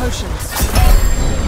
potions.